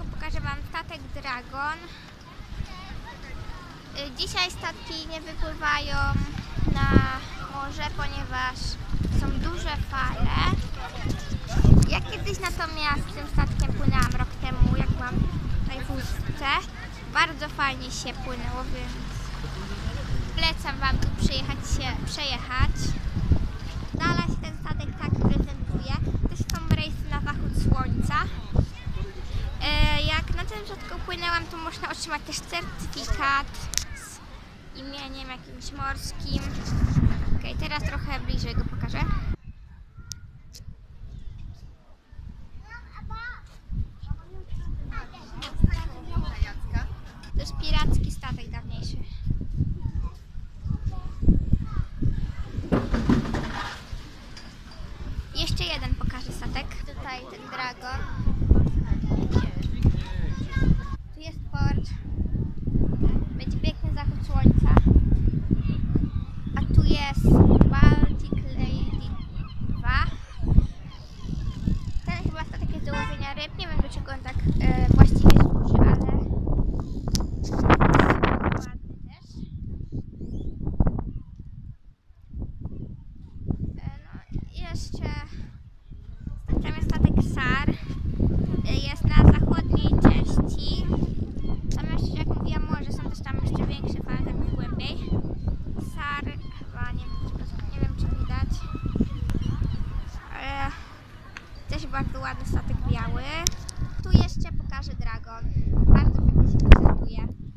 początku pokażę Wam statek Dragon. Y, Dzisiaj statki nie wypływają na morze, ponieważ są duże fale. Ja kiedyś natomiast tym statkiem płynęłam rok temu, jak byłam tutaj w Ustce. Bardzo fajnie się płynęło, więc polecam Wam tu przyjechać się przejechać. Dala się ten statek tak prezentuje. Też są rejsy na zachód słońca. E, jak na tym statku płynęłam, to można otrzymać też certyfikat z imieniem jakimś morskim. Okej, teraz trochę bliżej go pokażę. To jest piracki statek dawniejszy. Jeszcze jeden pokażę statek. Tutaj ten dragon. Jest Baltic Lady 2. Ten chyba statek jest do łowienia ryb. Nie wiem do czego on tak e, właściwie służy, ale. E, No jeszcze też bardzo ładny statek biały. Tu jeszcze pokażę dragon. Bardzo pięknie się prezentuje.